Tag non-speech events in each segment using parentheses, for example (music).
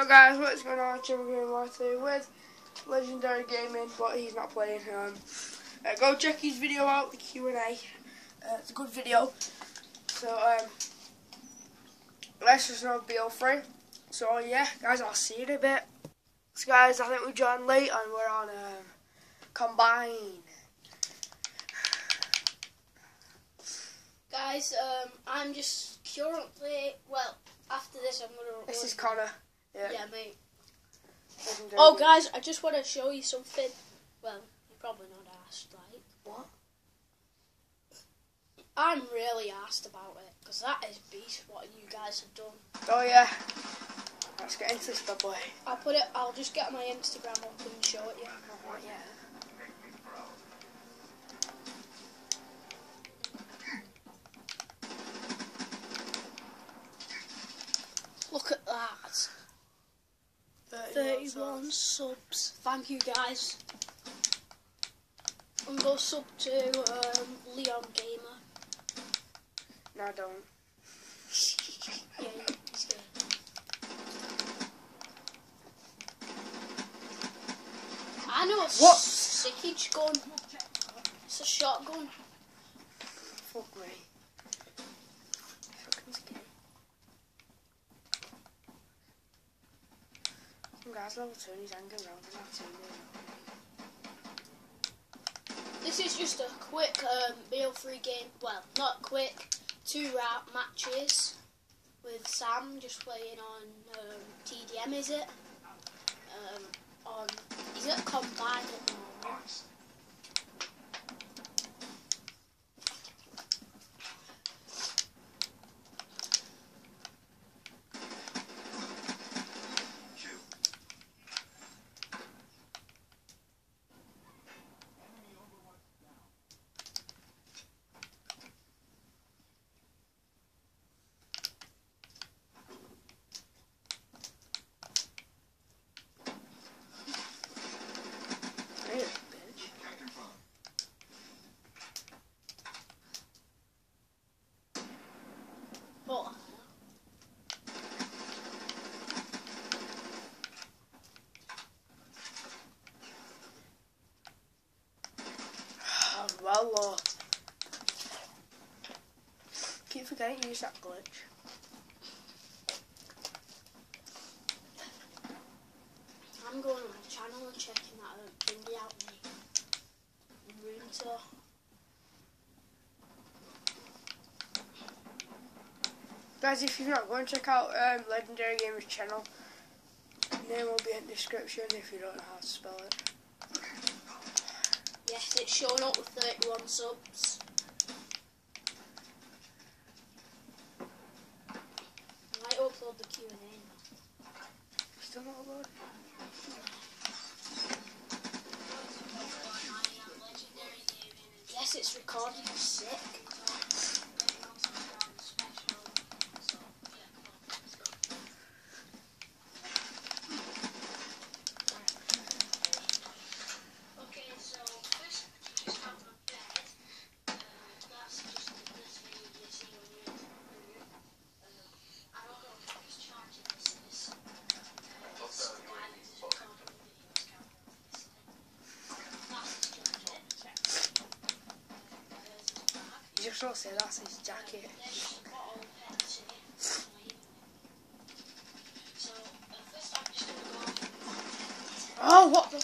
Yo guys, what's going on? Jim here Marty with Legendary Gaming, but he's not playing. Um, uh, go check his video out, the Q&A. Uh, it's a good video. So, um, let's just not be all free. So, yeah, guys, I'll see you in a bit. So, guys, I think we joined late and we're on um, Combine. Guys, um, I'm just currently, well, after this I'm going to... This is Connor. Yeah, yeah mate. Oh, guys, I just want to show you something. Well, you probably not asked, right? What? I'm really asked about it, because that is beast what you guys have done. Oh, yeah. Let's get into this bad boy. I'll put it, I'll just get my Instagram up and show it you. Oh, yeah. Look at that. 31 subs. Thank you guys. And go sub to um, Leon Gamer. No, I don't. (laughs) Yeah, he's good. I know a What? sickage gun. It's a shotgun. Some guy's level 2 and he's hanging around in that team. This is just a quick um, meal free game. Well, not quick. Two round matches with Sam just playing on um, TDM. Is it? Um, on is it combined at the moment? Oh, well, uh, keep forgetting to use that glitch. I'm going on my channel and checking that um, thingy out my room tour. Guys, if you're not going to check out um, Legendary Gamers channel, name will be in the description if you don't know how to spell it. Yes, it's showing up with 31 subs. Is.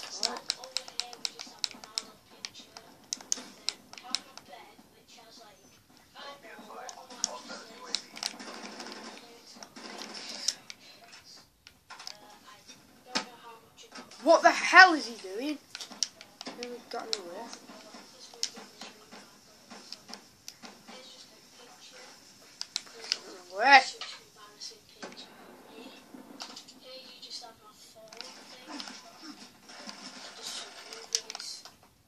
Uh, I don't know how much it got. What the hell is he doing? Got anywhere. This will give this really bad. It's just a picture. Where? Such an embarrassing picture. Here, here you just have my phone thing. Just show you this.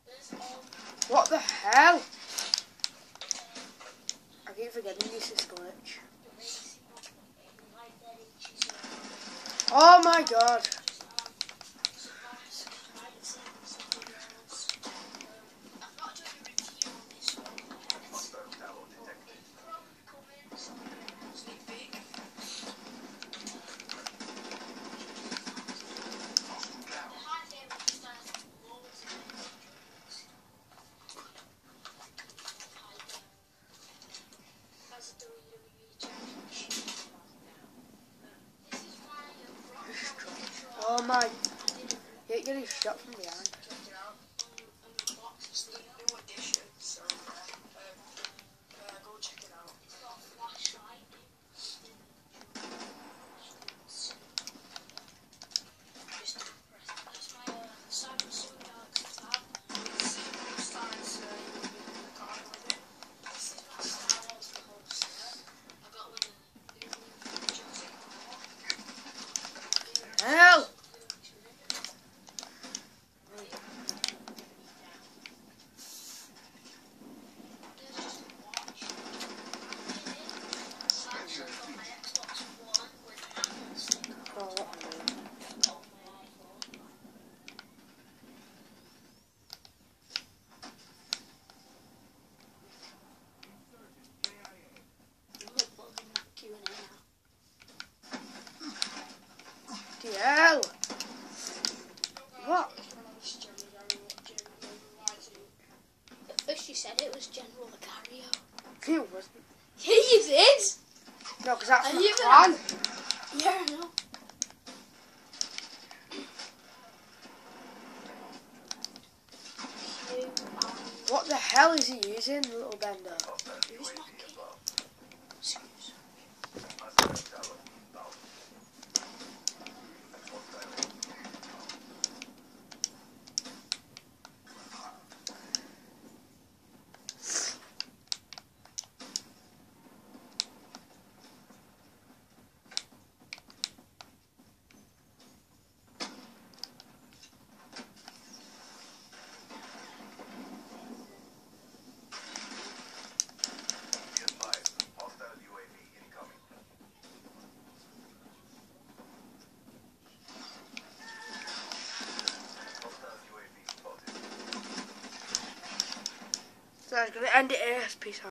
There's all What the hell? I keep forgetting this is glitch. the racing like that inches of Oh my god. getting shot from behind. Yo! What? At first you said it was General Lucario. He wasn't. Yeah, you did! No, because that's Are not one. Yeah, I know. What the hell is he using, little Bender? guys, gonna end it here. Peace out.